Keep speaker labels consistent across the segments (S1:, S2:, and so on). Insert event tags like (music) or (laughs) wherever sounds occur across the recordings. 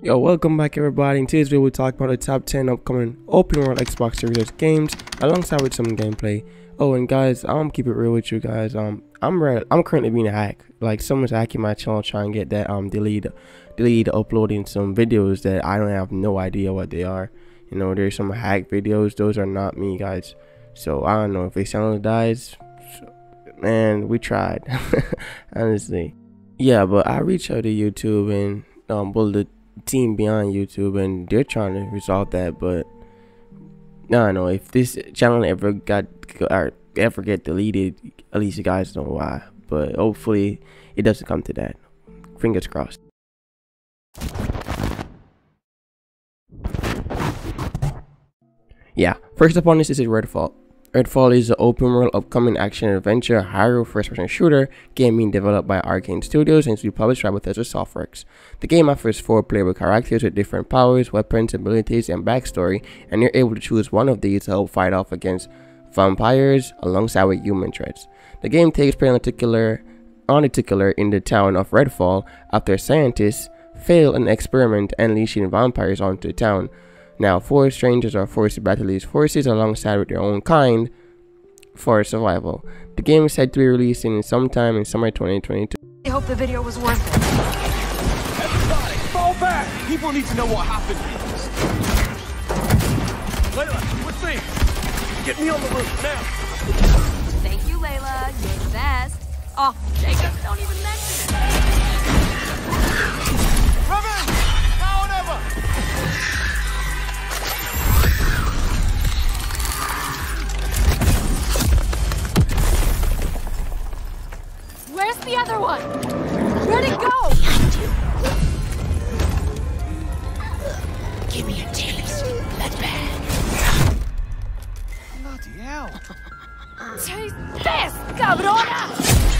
S1: Yo, welcome back everybody. In today's video, we'll talk about the top 10 upcoming open world Xbox Series games alongside with some gameplay. Oh, and guys, I'm keep it real with you guys. Um, I'm ready. I'm currently being hacked. Like someone's hacking my channel trying to get that um delete, delete uploading some videos that I don't have no idea what they are. You know, there's some hack videos. Those are not me, guys. So I don't know if they channel dies. Man, we tried. (laughs) Honestly, yeah. But I reached out to YouTube and um, well, the team beyond YouTube, and they're trying to resolve that. But no, no. If this channel ever got or ever get deleted, at least you guys know why. But hopefully, it doesn't come to that. Fingers crossed. Yeah, first up on this is Redfall. Redfall is an open world upcoming action adventure hero first person shooter game being developed by Arkane Studios and to be published by Bethesda Softworks. The game offers four playable characters with different powers, weapons, abilities, and backstory, and you're able to choose one of these to help fight off against vampires alongside with human threats. The game takes place on particular, on particular in the town of Redfall after scientists fail an experiment unleashing vampires onto the town. Now, four strangers are forced to battle these forces alongside with their own kind for survival. The game is said to be releasing sometime in summer 2022.
S2: I hope the video was worth it.
S3: Everybody, fall back! People need to know what happened. Layla, with me. Get me on the roof now.
S2: Thank you, Layla. You're the best. Oh, Jacob, don't even mention it. Where's the other one? Where'd it go?
S4: Give me a taste, bloodbag.
S3: Bloody hell.
S2: Taste this, cabrona!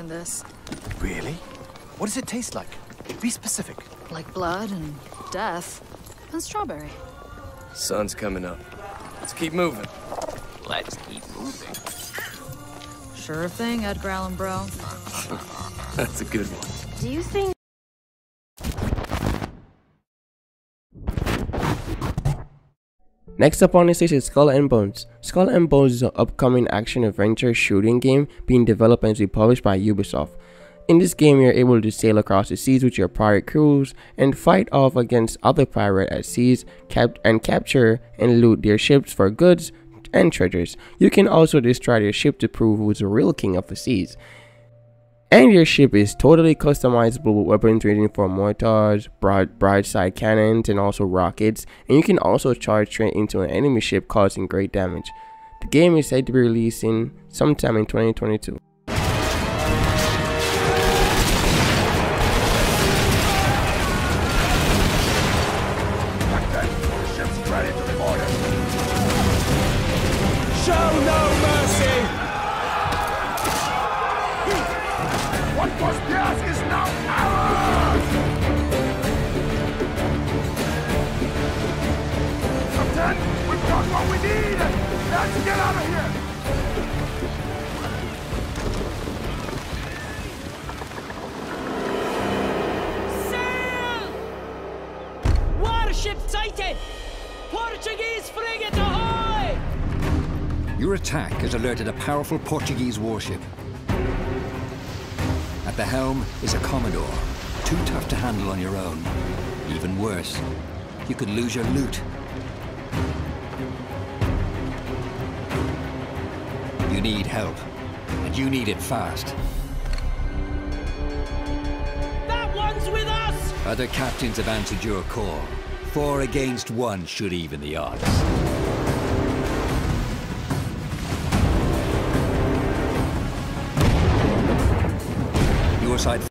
S2: In this.
S3: Really? What does it taste like? Be specific.
S2: Like blood and death. And strawberry.
S3: Sun's coming up. Let's keep moving. Let's keep moving.
S2: Sure thing, Edgar Allan Bro. (laughs)
S3: That's a good one.
S2: Do you think
S1: Next up on this list is Skull and Bones. Skull and Bones is an upcoming action adventure shooting game being developed and published by Ubisoft. In this game, you're able to sail across the seas with your pirate crews and fight off against other pirates at seas cap- and capture and loot their ships for goods and treasures. You can also destroy their ship to prove who's the real king of the seas. And your ship is totally customizable with weapons ranging from mortars, broad, broadside cannons, and also rockets. And you can also charge straight into an enemy ship, causing great damage. The game is said to be releasing sometime in 2022.
S5: Attack has alerted a powerful Portuguese warship. At the helm is a Commodore, too tough to handle on your own. Even worse, you could lose your loot. You need help, and you need it fast.
S6: That one's with us!
S5: Other captains have answered your call. Four against one should even the odds. Your side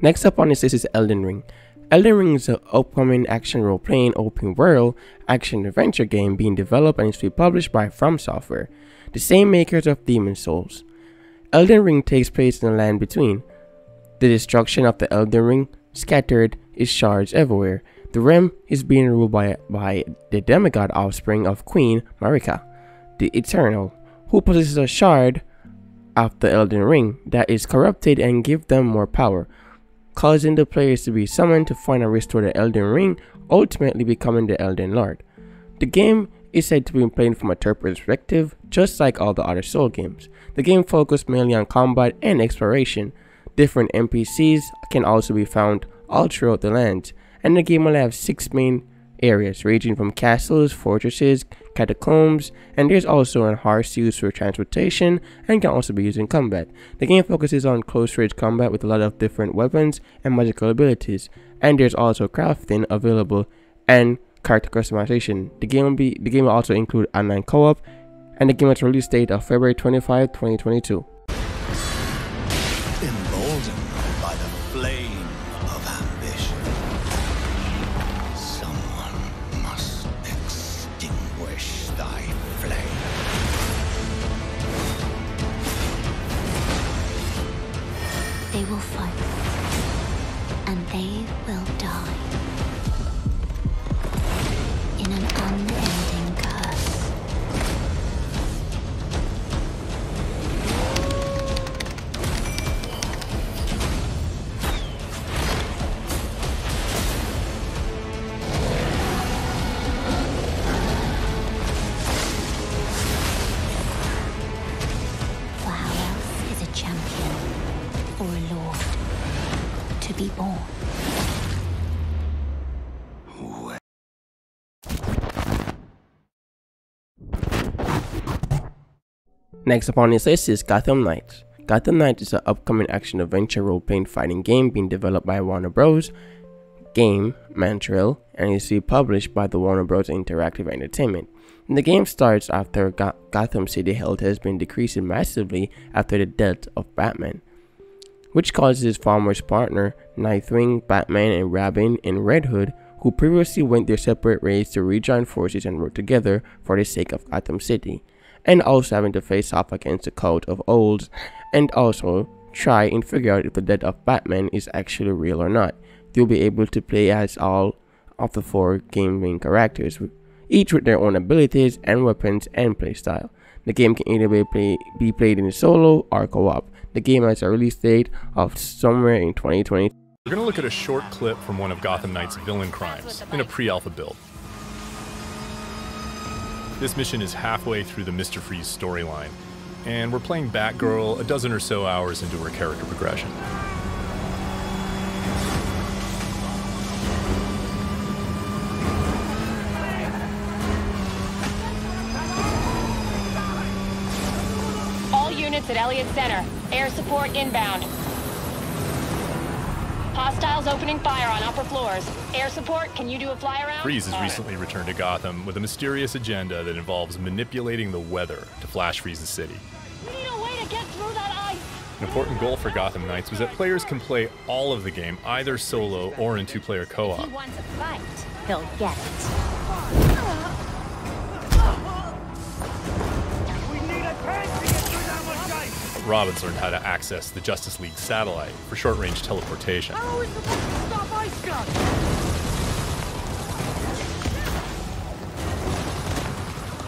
S1: Next up on this list is Elden Ring. Elden Ring is an upcoming action role-playing open world action adventure game being developed and is to be published by From Software, the same makers of Demon Souls. Elden Ring takes place in the land between. The destruction of the Elden Ring scattered is shards everywhere. The realm is being ruled by, by the demigod offspring of Queen Marika, the Eternal, who possesses a shard of the Elden Ring that is corrupted and give them more power, causing the players to be summoned to find and restore the Elden Ring, ultimately becoming the Elden Lord. The game is said to be played from a third perspective, just like all the other Soul games. The game focuses mainly on combat and exploration. Different NPCs can also be found all throughout the lands, and the game will have six main areas ranging from castles, fortresses, catacombs, and there's also a horse used for transportation and can also be used in combat. The game focuses on close range combat with a lot of different weapons and magical abilities, and there's also crafting available and character customization. The game will be the game will also include online co-op, and the game has release date of February 25, 2022. Next upon this list is Gotham Knights. Gotham Knights is an upcoming action adventure role-playing fighting game being developed by Warner Bros. Game Montreal and is published by the Warner Bros. Interactive Entertainment. And the game starts after Go- Gotham City health has been decreasing massively after the death of Batman, which causes his former partner Nightwing, Batman, and Robin and Red Hood, who previously went their separate ways, to rejoin forces and work together for the sake of Gotham City and also having to face off against the Court of Owls and also try and figure out if the death of Batman is actually real or not. You'll be able to play as all of the four game main characters, each with their own abilities and weapons and playstyle. The game can either be, play, be played in solo or co-op. The game has a release date of somewhere in 2020.
S7: We're going to look at a short clip from one of Gotham Knight's villain crimes in a pre-alpha build. This mission is halfway through the Mr. Freeze storyline, and we're playing Batgirl a dozen or so hours into her character progression.
S8: All units at Elliott Center. Air support inbound. Hostiles opening fire on upper floors. Air support, can you do a fly around?
S7: Freeze has recently returned to Gotham with a mysterious agenda that involves manipulating the weather to flash freeze the city.
S8: We need a way to get through that ice.
S7: An important goal for Gotham Knights was that players can play all of the game either solo or in two-player co-op.
S8: He wants a fight. He'll get it.
S7: Robbins learned how to access the Justice League satellite for short range teleportation.
S3: How supposed to stop Ice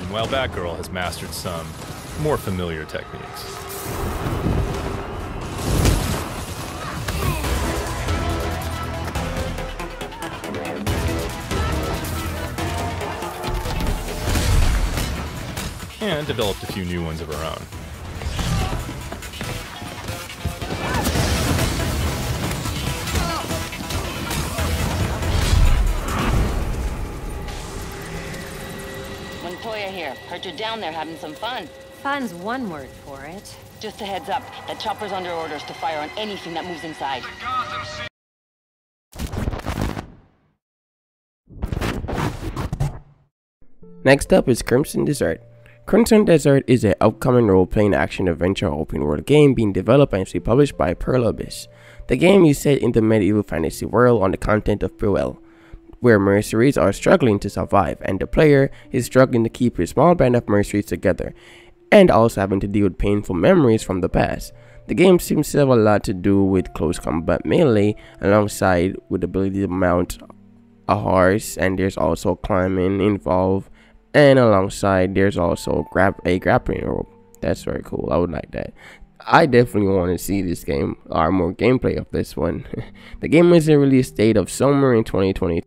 S7: Meanwhile, Batgirl has mastered some more familiar techniques. and developed a few new ones of her own.
S8: Montoya here. Heard you're down there having some fun.
S2: Fun's one word for it.
S8: Just a heads up, the chopper's under orders to fire on anything that moves inside.
S1: Next up is Crimson Desert. Crimson Desert is an upcoming role-playing action-adventure open-world game being developed and published by Pearl Abyss. The game is set in the medieval fantasy world on the continent of Pywel, where mercenaries are struggling to survive and the player is struggling to keep his small band of mercenaries together and also having to deal with painful memories from the past. The game seems to have a lot to do with close combat melee alongside with the ability to mount a horse and there's also climbing involved and alongside there's also grab a grappling rope. That's very cool. I would like that. I definitely want to see this game or more gameplay of this one. (laughs) the game is in release date of summer in 2020.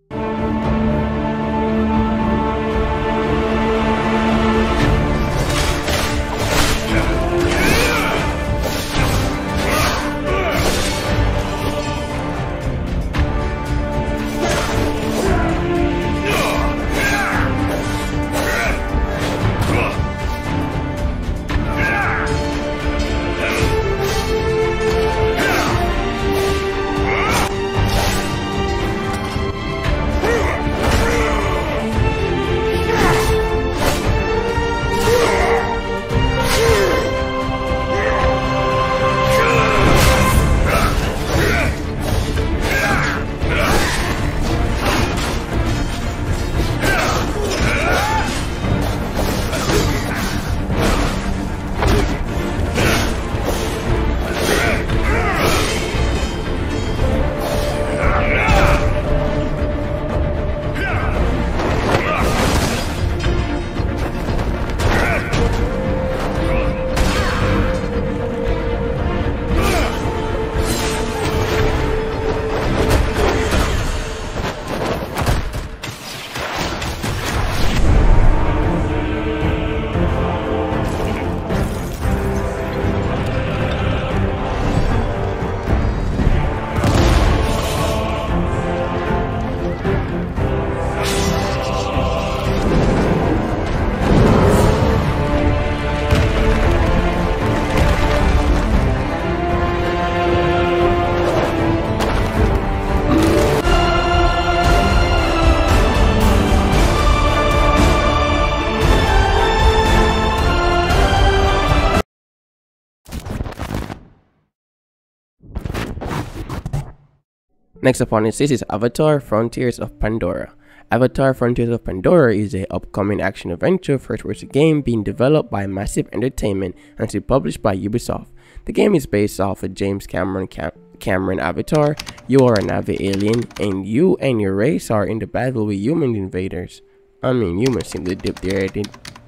S1: Next up on its list is Avatar Frontiers of Pandora. Avatar Frontiers of Pandora is a upcoming action adventure first person game being developed by Massive Entertainment and is published by Ubisoft. The game is based off of James Cameron Cam Cameron Avatar. You are a Na'vi alien and you and your race are in the battle with human invaders. I mean humans seem to dip their head in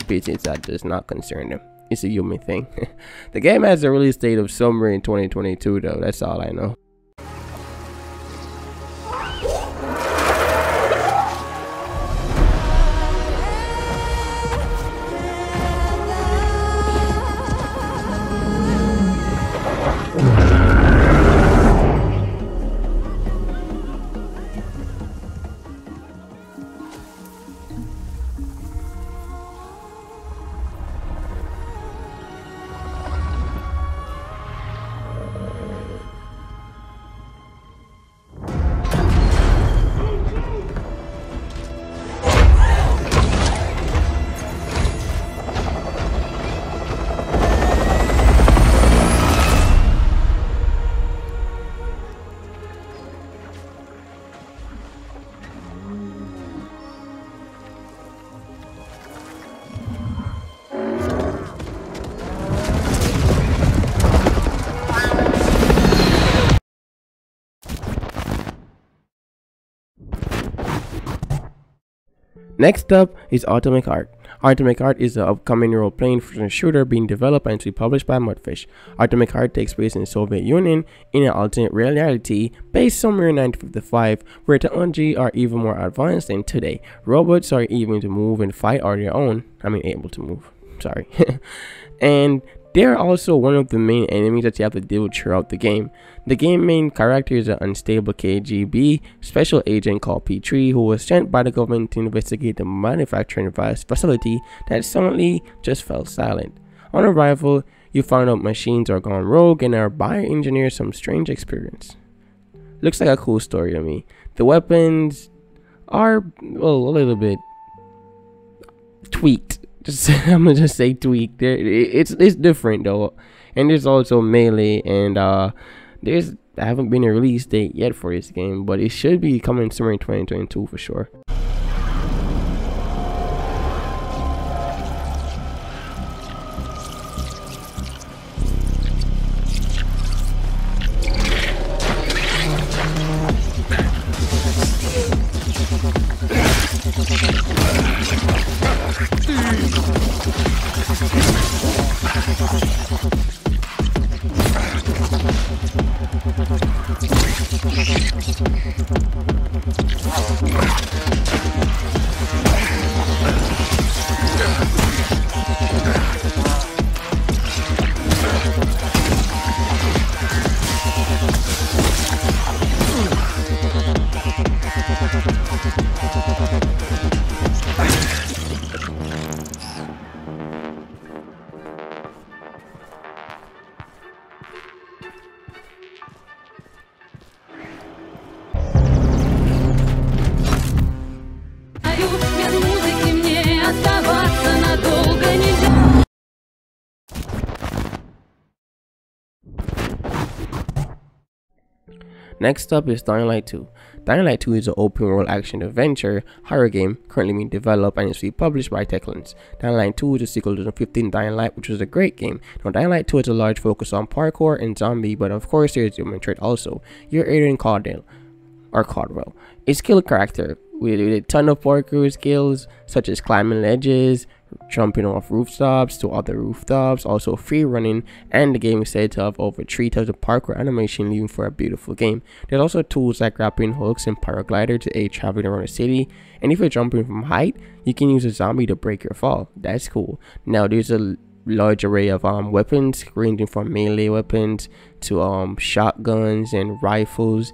S1: business that does not concern them. It's a human thing. (laughs) the game has a release date of summer in 2022 though, that's all I know. Next up is Atomic Heart. Atomic Heart is an upcoming role-playing shooter being developed and to be published by Mundfish. Atomic Heart takes place in the Soviet Union in an alternate reality based somewhere in 1955 where technology are even more advanced than today. Robots are even to move and fight on their own. I mean able to move. sorry. (laughs) and they're also one of the main enemies that you have to deal with throughout the game. The game main character is an unstable KGB special agent called P3 who was sent by the government to investigate the manufacturing facility that suddenly just fell silent. On arrival, you find out machines are gone rogue and are bioengineered some strange experience. Looks like a cool story to me. The weapons are well a little bit tweaked just (laughs) I'm gonna just say tweak. There, it's it's different though, and there's also melee, and uh, there's I haven't been a release date yet for this game, but it should be coming somewhere in 2022 for sure. Next up is Dying Light 2. Dying Light 2 is an open world action adventure horror game currently being developed and is being published by Techland. Dying Light 2 is a sequel to the 15 Dying Light, which was a great game. Now, Dying Light 2 has a large focus on parkour and zombie, but of course, there is human trait also. You're Adrian Caldwell, or Caldwell, a skilled character with a ton of parkour skills such as climbing ledges, jumping off rooftops to other rooftops, also free running, and the game is said to have over 3000 parkour animation leaving for a beautiful game. There's also tools like grappling hooks and paraglider to aid traveling around the city, and if you're jumping from height, you can use a zombie to break your fall. That's cool. Now there's a large array of um, weapons ranging from melee weapons to um, shotguns and rifles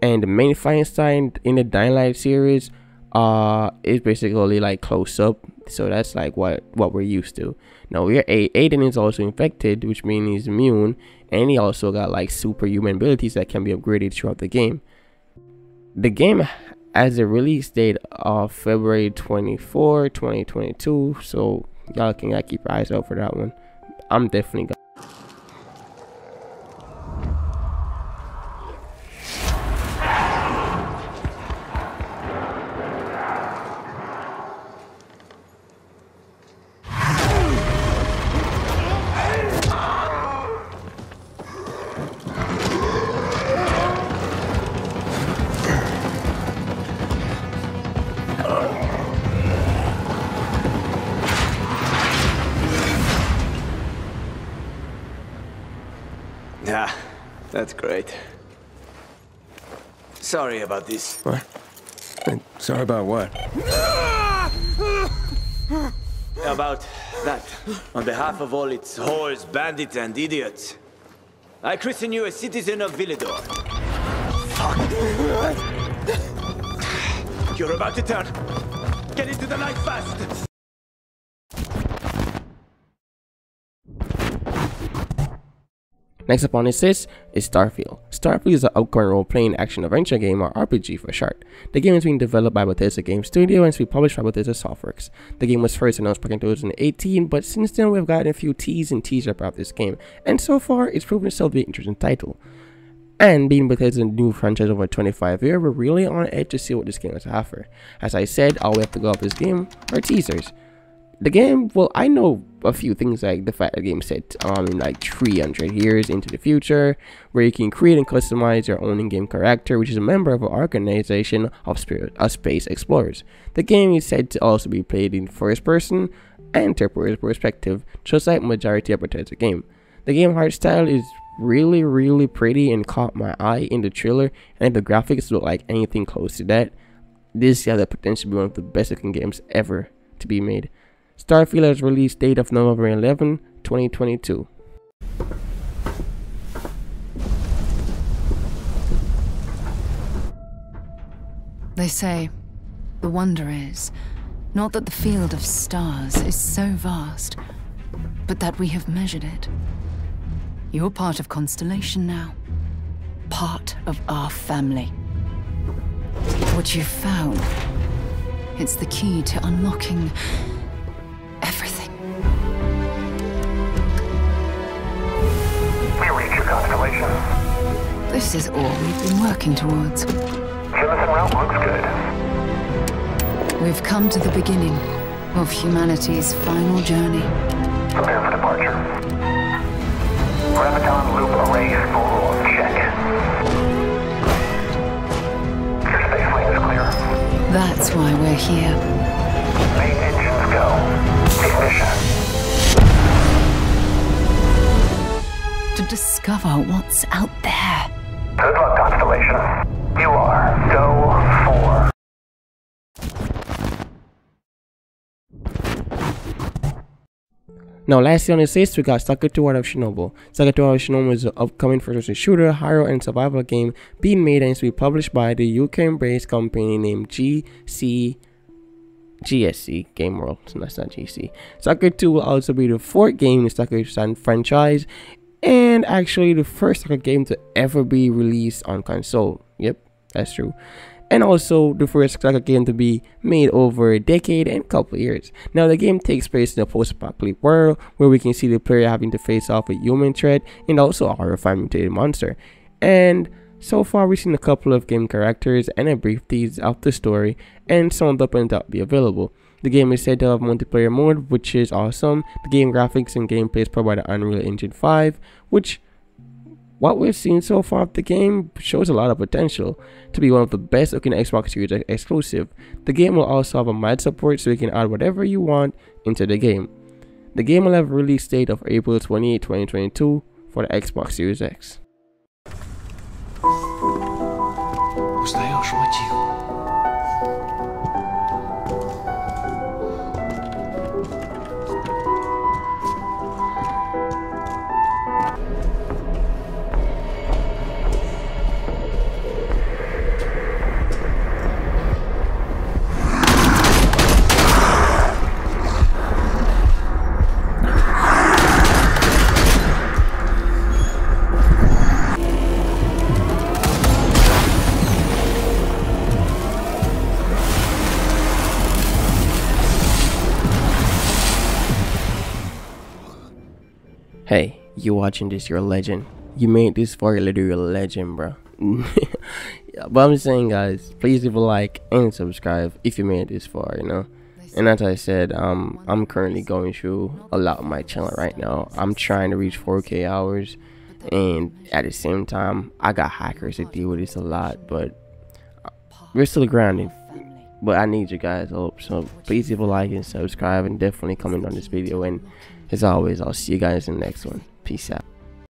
S1: and the main fighting style in the Dying Light series uh is basically like close up. So that's like what what we're used to. Now we're a aiden is also infected which means he's immune and he also got like superhuman abilities that can be upgraded throughout the game. The game has a release date of february 24 2022 so y'all can gotta keep your eyes out for that one. I'm definitely
S9: Yeah, that's great. Sorry about this.
S10: What? Sorry about what?
S9: About that. On behalf of all its whores, bandits, and idiots. I christen you a citizen of Villedor. Fuck. You're about to turn. Get into the light fast!
S1: Next up on this list is Starfield. Starfield is an upcoming role-playing action-adventure game or RPG for short. The game is being developed by Bethesda Game Studio and is being published by Bethesda Softworks. The game was first announced back in 2018, but since then we've gotten a few teas and teaser about this game, and so far it's proven itself to be an interesting title. And being Bethesda's new franchise over 25 years, we're really on edge to see what this game has to offer. As I said, all we have to go off this game are teasers the game well i know a few things like the fact the game set um in like 300 years into the future where you can create and customize your own in-game character which is a member of an organization of spirit of space explorers. The game is said to also be played in first person and third person perspective just like majority of Bethesda game. The game art style is really really pretty and caught my eye in the trailer and the graphics look like anything close to that. This has the potential to be one of the best looking games ever to be made Starfield has release date of November 11, 2022.
S11: They say the wonder is not that the field of stars is so vast, but that we have measured it. You're part of Constellation now, part of our family. What you've found, it's the key to unlocking
S3: constellation.
S11: This is all we've been working towards.
S3: Jemison route looks good.
S11: We've come to the beginning of humanity's final journey.
S3: Prepare for departure. Graviton loop array full check. Your space lane is clear.
S11: That's why we're here.
S3: Main engines go. Ignition.
S11: To discover what's out there.
S3: Good luck, Constellation. You are go for.
S1: Now, lastly on this list, we got Stalker 2 Heart of Chernobyl. Stalker 2 Heart of Chernobyl is an upcoming first-person shooter, horror, and survival game being made and is to be published by the UK-based company named GC GSC Game World. So that's not GC. Stalker 2 will also be the fourth game in the Stalker franchise, and actually the first Stalker game to ever be released on console. Yep, that's true and also the first Stalker game to be made over a decade and couple years. Now the game takes place in a post-apocalyptic world where we can see the player having to face off a human threat and also a horrifying mutated monster. And so far we've seen a couple of game characters and a brief tease of the story and some of the plans that will be available. The game is said to have multiplayer mode which is awesome. The game graphics and gameplay is powered by the Unreal Engine 5 which what we've seen so far of the game shows a lot of potential to be one of the best looking Xbox Series X exclusive. The game will also have a mod support so you can add whatever you want into the game. The game will have release date of April 28, 2022 for the Xbox Series X. you watching this, you're a legend. You made this far, you're literally a legend, bro. (laughs) but I'm saying, guys, please leave a like and subscribe if you made it this far, you know. And as I said, um, I'm currently going through a lot of my channel right now. I'm trying to reach 4K hours, and at the same time, I got hackers to deal with this a lot, but we're still grinding. But I need you guys' help, so please leave a like and subscribe, and definitely comment on this video. And as always, I'll see you guys in the next one. Peace out.